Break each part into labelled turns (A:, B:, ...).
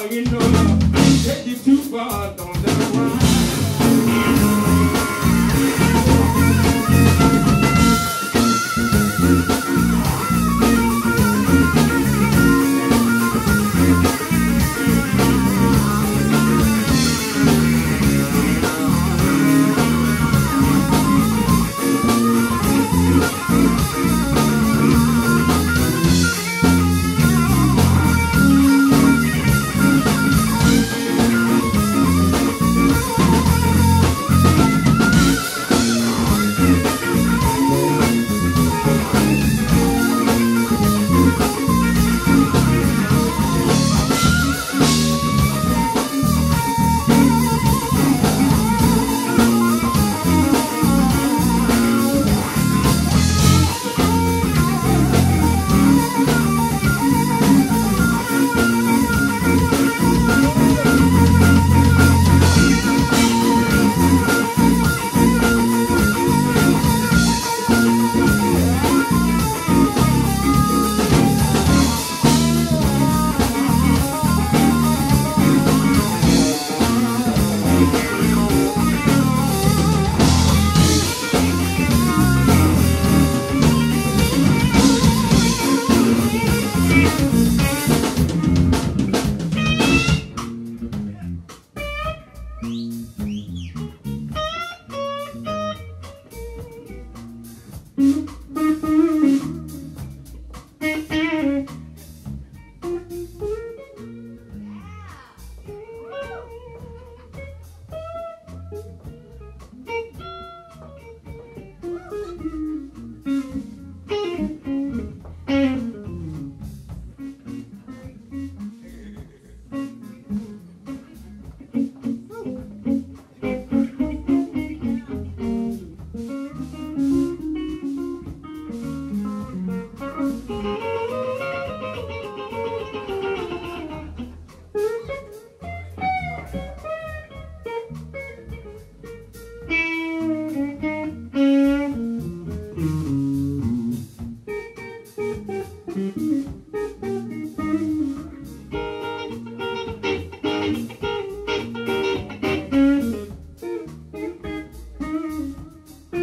A: you know.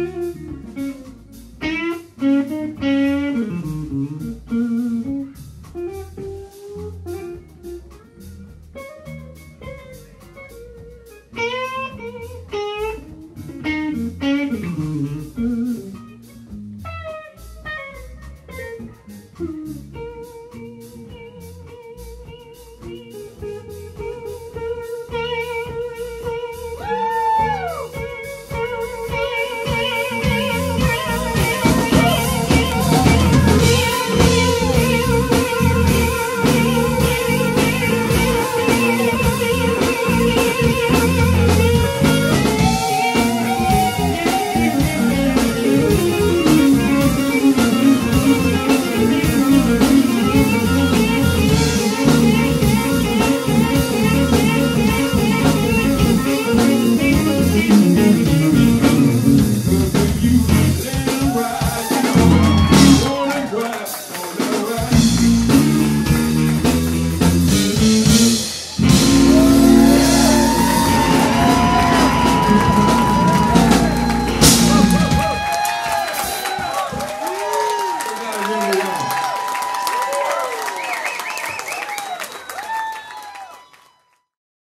A: Mm-hmm.